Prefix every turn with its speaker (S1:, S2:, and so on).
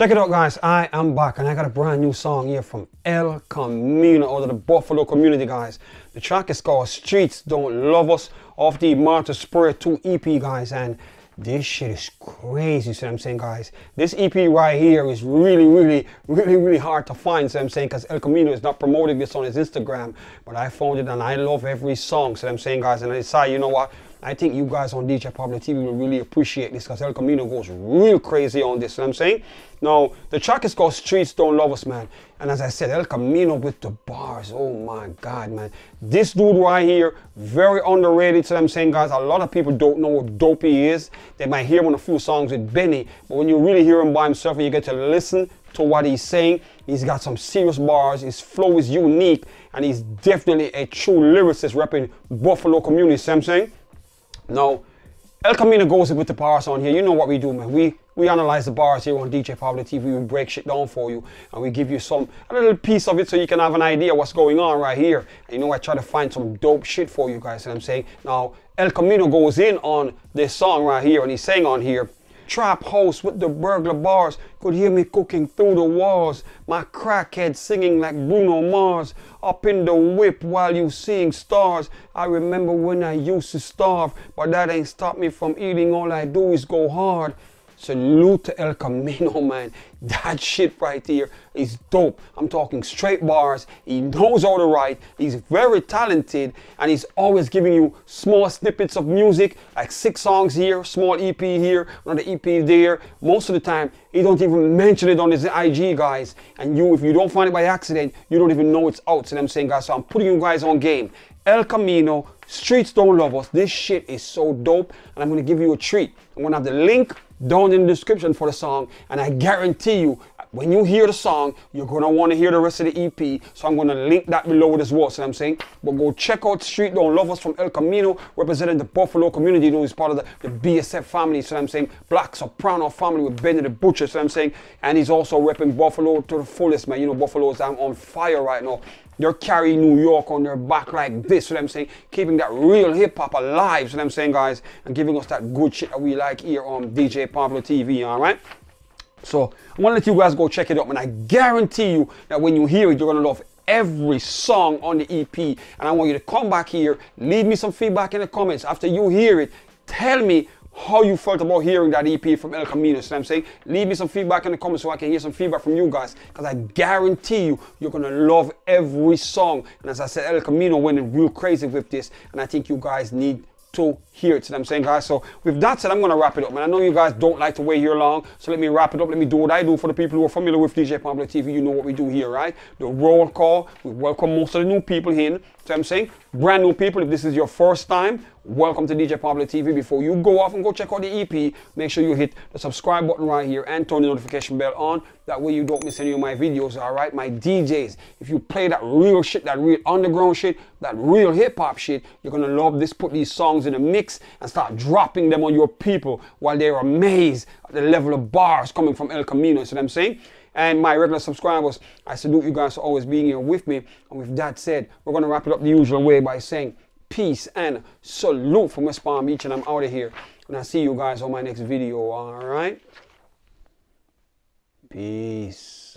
S1: Check it out, guys. I am back and I got a brand new song here from El Camino out of the Buffalo community, guys. The track is called Streets Don't Love Us off the Martyrs Prayer 2 EP, guys. And this shit is crazy, see what I'm saying, guys? This EP right here is really, really, really, really hard to find, see what I'm saying, because El Camino is not promoting this on his Instagram, but I found it and I love every song, see what I'm saying, guys? And I decided, you know what? I think you guys on DJ Pablo TV will really appreciate this because El Camino goes real crazy on this, you know I'm saying? Now, the track is called Streets Don't Love Us, man. And as I said, El Camino with the bars, oh my God, man. This dude right here, very underrated, so I'm saying, guys, a lot of people don't know what dope he is. They might hear him on a few songs with Benny, but when you really hear him by himself and you get to listen to what he's saying, he's got some serious bars, his flow is unique, and he's definitely a true lyricist repping Buffalo community, see what I'm saying? Now, El Camino goes with the bars on here. You know what we do, man. We we analyze the bars here on DJ Pablo TV. We break shit down for you, and we give you some a little piece of it so you can have an idea what's going on right here. And you know, I try to find some dope shit for you guys. And I'm saying now, El Camino goes in on this song right here, and he's saying on here. Trap house with the burglar bars could hear me cooking through the walls. My crackhead singing like Bruno Mars. Up in the whip while you seeing stars. I remember when I used to starve, but that ain't stopped me from eating. All I do is go hard. Salute to El Camino, man. That shit right there is dope. I'm talking straight bars. He knows how to write. He's very talented and he's always giving you small snippets of music, like six songs here, small EP here, another EP there. Most of the time, he don't even mention it on his IG, guys. And you, if you don't find it by accident, you don't even know it's out. So I'm saying, guys, so I'm putting you guys on game. El Camino, Streets Don't Love Us. This shit is so dope, and I'm gonna give you a treat. I'm gonna have the link down in the description for the song, and I guarantee you, when you hear the song, you're gonna want to hear the rest of the EP. So I'm gonna link that below as well. So I'm saying, but go check out Street Don't Love Us from El Camino, representing the Buffalo community. You know, he's part of the, the BSF family. So I'm saying, Black Soprano family with Benny the Butcher. So I'm saying, and he's also repping Buffalo to the fullest, man. You know, Buffalo's I'm on fire right now. They're carrying New York on their back like this, what I'm saying, keeping that real hip hop alive, what I'm saying, guys, and giving us that good shit that we like here on DJ Pablo TV, all right? So I'm gonna let you guys go check it out, and I guarantee you that when you hear it, you're gonna love every song on the EP. And I want you to come back here, leave me some feedback in the comments after you hear it. Tell me how you felt about hearing that EP from El Camino. So I'm saying, leave me some feedback in the comments so I can hear some feedback from you guys. Because I guarantee you, you're gonna love every song. And as I said, El Camino went real crazy with this, and I think you guys need to hear it. So I'm saying, guys. So with that said, I'm gonna wrap it up, man. I know you guys don't like to wait here long, so let me wrap it up. Let me do what I do for the people who are familiar with DJ Pablo TV. You know what we do here, right? The roll call. We welcome most of the new people in. So I'm saying, brand new people. If this is your first time, welcome to DJ Pablo TV. Before you go off and go check out the EP, make sure you hit the subscribe button right here and turn the notification bell on. That way you don't miss any of my videos. All right, my DJs. If you play that real shit, that real underground shit, that real hip hop shit, you're gonna love this. Put these songs in a mix and start dropping them on your people while they're amazed at the level of bars coming from El Camino. See what I'm saying? And my regular subscribers, I salute you guys for always being here with me. And with that said, we're going to wrap it up the usual way by saying peace and salute from West Palm Beach. And I'm out of here. And I'll see you guys on my next video. All right? Peace.